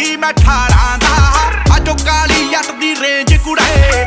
ਸੀ ਮੈਂ 18 ਦਾ। ਅਜੋ ਕਾਲੀ ਜੱਟ ਦੀ ਰੇਂਜ ਕੁੜੇ